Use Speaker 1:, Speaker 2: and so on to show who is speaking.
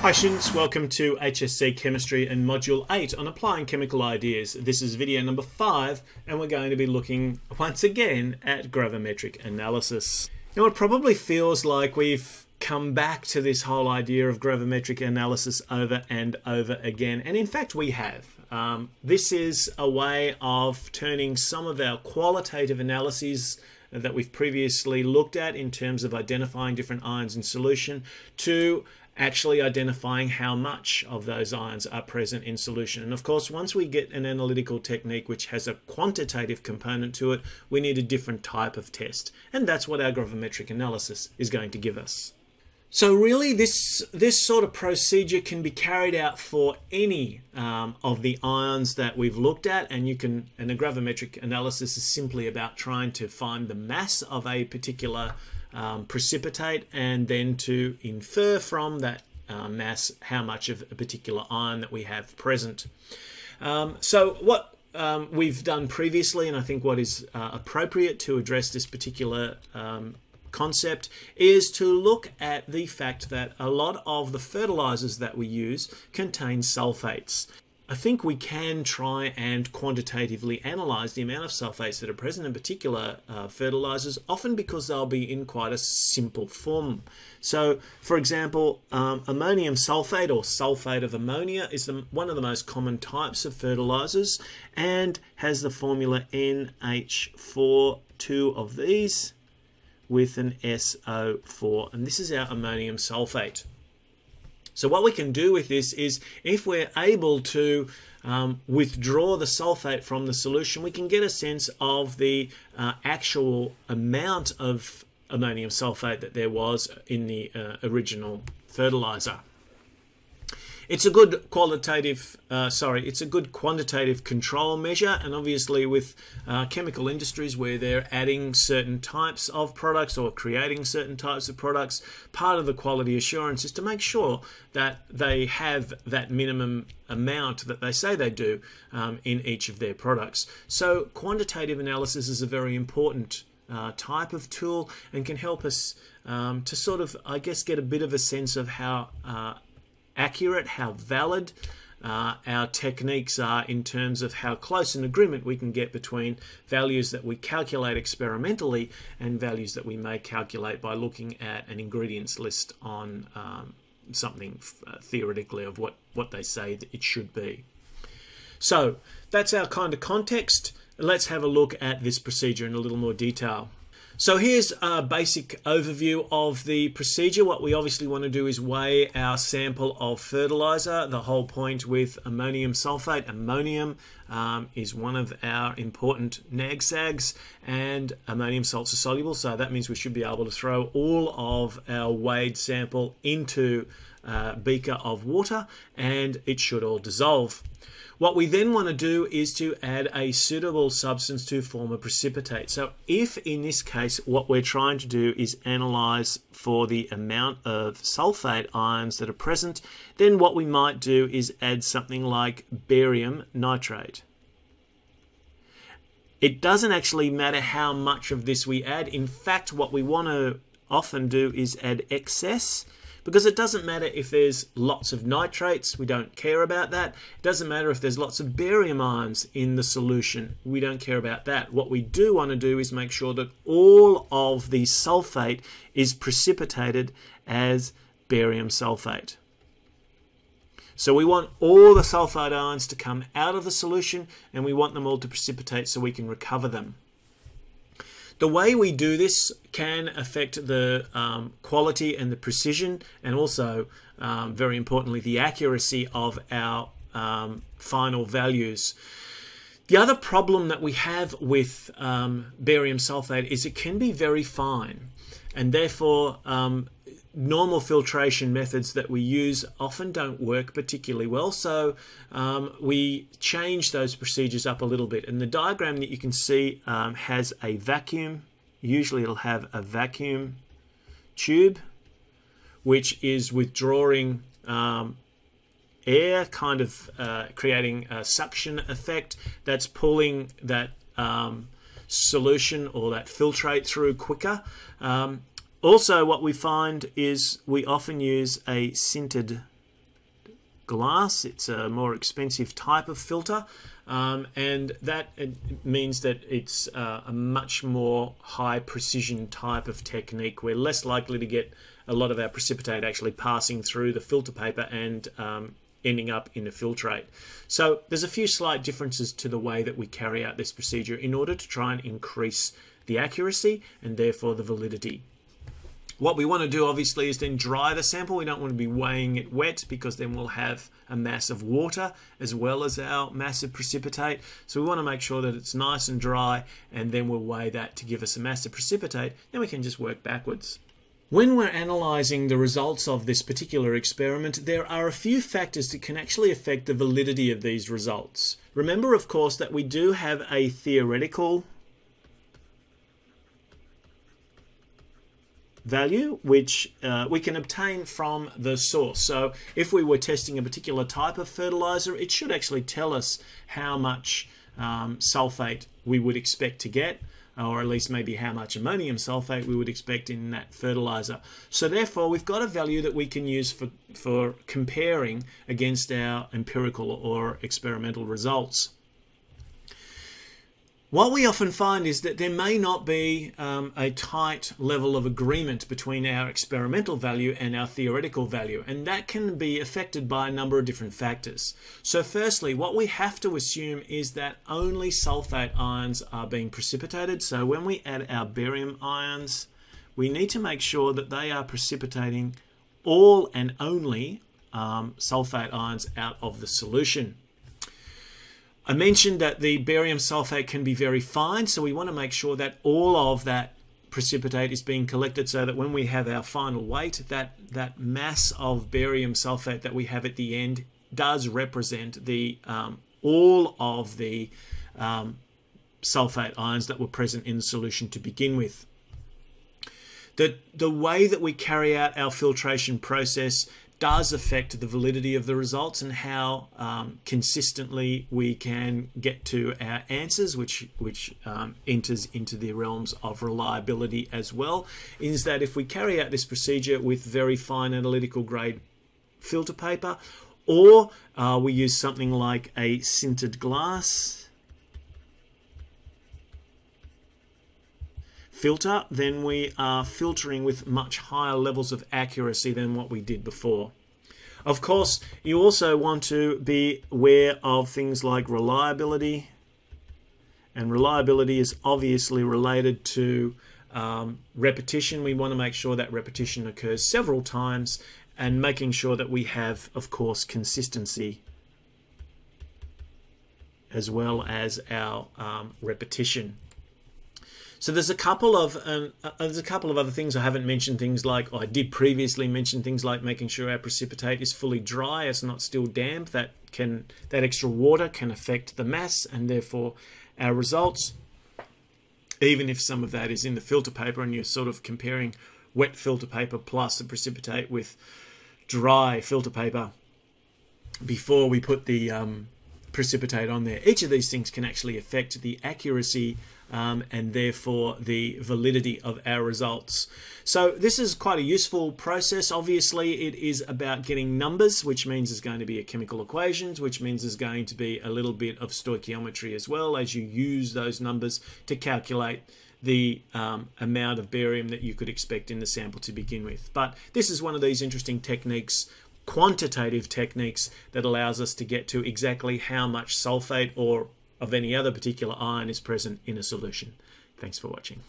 Speaker 1: Hi students, welcome to HSC Chemistry and Module 8 on Applying Chemical Ideas. This is video number 5 and we're going to be looking once again at gravimetric analysis. Now it probably feels like we've come back to this whole idea of gravimetric analysis over and over again and in fact we have. Um, this is a way of turning some of our qualitative analyses that we've previously looked at in terms of identifying different ions in solution to actually identifying how much of those ions are present in solution. And of course, once we get an analytical technique which has a quantitative component to it, we need a different type of test. And that's what our gravimetric analysis is going to give us. So really, this this sort of procedure can be carried out for any um, of the ions that we've looked at, and you can. And a gravimetric analysis is simply about trying to find the mass of a particular um, precipitate and then to infer from that uh, mass how much of a particular ion that we have present. Um, so what um, we've done previously, and I think what is uh, appropriate to address this particular um, concept is to look at the fact that a lot of the fertilizers that we use contain sulfates. I think we can try and quantitatively analyze the amount of sulfates that are present in particular uh, fertilizers, often because they'll be in quite a simple form. So, for example, um, ammonium sulfate or sulfate of ammonia is the, one of the most common types of fertilizers and has the formula NH4, two of these with an SO4, and this is our ammonium sulfate. So what we can do with this is if we're able to um, withdraw the sulfate from the solution, we can get a sense of the uh, actual amount of ammonium sulfate that there was in the uh, original fertilizer. It's a good qualitative, uh, sorry, it's a good quantitative control measure, and obviously with uh, chemical industries where they're adding certain types of products or creating certain types of products, part of the quality assurance is to make sure that they have that minimum amount that they say they do um, in each of their products. So quantitative analysis is a very important uh, type of tool and can help us um, to sort of, I guess, get a bit of a sense of how uh, accurate, how valid uh, our techniques are in terms of how close an agreement we can get between values that we calculate experimentally and values that we may calculate by looking at an ingredients list on um, something uh, theoretically of what, what they say that it should be. So that's our kind of context. Let's have a look at this procedure in a little more detail. So here's a basic overview of the procedure. What we obviously want to do is weigh our sample of fertilizer. The whole point with ammonium sulfate, ammonium um, is one of our important NAGSAGs and ammonium salts are soluble. So that means we should be able to throw all of our weighed sample into a beaker of water and it should all dissolve. What we then want to do is to add a suitable substance to form a precipitate. So if in this case what we're trying to do is analyze for the amount of sulfate ions that are present, then what we might do is add something like barium nitrate. It doesn't actually matter how much of this we add. In fact, what we want to often do is add excess because it doesn't matter if there's lots of nitrates, we don't care about that. It doesn't matter if there's lots of barium ions in the solution, we don't care about that. What we do want to do is make sure that all of the sulfate is precipitated as barium sulfate. So we want all the sulfide ions to come out of the solution and we want them all to precipitate so we can recover them. The way we do this can affect the um, quality and the precision and also, um, very importantly, the accuracy of our um, final values. The other problem that we have with um, barium sulfate is it can be very fine and therefore um, normal filtration methods that we use often don't work particularly well. So um, we change those procedures up a little bit. And the diagram that you can see um, has a vacuum. Usually it'll have a vacuum tube, which is withdrawing um, air, kind of uh, creating a suction effect that's pulling that um, solution or that filtrate through quicker. Also, what we find is we often use a sintered glass. It's a more expensive type of filter, um, and that means that it's uh, a much more high precision type of technique. We're less likely to get a lot of our precipitate actually passing through the filter paper and um, ending up in a filtrate. So there's a few slight differences to the way that we carry out this procedure in order to try and increase the accuracy and therefore the validity. What we want to do obviously is then dry the sample. We don't want to be weighing it wet because then we'll have a mass of water as well as our massive precipitate. So we want to make sure that it's nice and dry and then we'll weigh that to give us a massive precipitate. Then we can just work backwards. When we're analysing the results of this particular experiment, there are a few factors that can actually affect the validity of these results. Remember, of course, that we do have a theoretical value which uh, we can obtain from the source. So if we were testing a particular type of fertilizer, it should actually tell us how much um, sulfate we would expect to get or at least maybe how much ammonium sulfate we would expect in that fertilizer. So therefore, we've got a value that we can use for, for comparing against our empirical or experimental results. What we often find is that there may not be um, a tight level of agreement between our experimental value and our theoretical value, and that can be affected by a number of different factors. So, firstly, what we have to assume is that only sulfate ions are being precipitated. So, when we add our barium ions, we need to make sure that they are precipitating all and only um, sulfate ions out of the solution. I mentioned that the barium sulfate can be very fine, so we want to make sure that all of that precipitate is being collected so that when we have our final weight, that, that mass of barium sulfate that we have at the end does represent the um, all of the um, sulfate ions that were present in the solution to begin with. The, the way that we carry out our filtration process does affect the validity of the results and how um, consistently we can get to our answers, which which um, enters into the realms of reliability as well. Is that if we carry out this procedure with very fine analytical grade filter paper, or uh, we use something like a sintered glass filter, then we are filtering with much higher levels of accuracy than what we did before. Of course, you also want to be aware of things like reliability, and reliability is obviously related to um, repetition. We want to make sure that repetition occurs several times and making sure that we have, of course, consistency as well as our um, repetition. So there's a couple of um, uh, there's a couple of other things I haven't mentioned. Things like oh, I did previously mention things like making sure our precipitate is fully dry, it's not still damp. That can that extra water can affect the mass and therefore our results. Even if some of that is in the filter paper and you're sort of comparing wet filter paper plus the precipitate with dry filter paper before we put the um, precipitate on there. Each of these things can actually affect the accuracy um, and therefore the validity of our results. So this is quite a useful process. Obviously, it is about getting numbers, which means there's going to be a chemical equations, which means there's going to be a little bit of stoichiometry as well as you use those numbers to calculate the um, amount of barium that you could expect in the sample to begin with. But this is one of these interesting techniques quantitative techniques that allows us to get to exactly how much sulfate or of any other particular ion is present in a solution. Thanks for watching.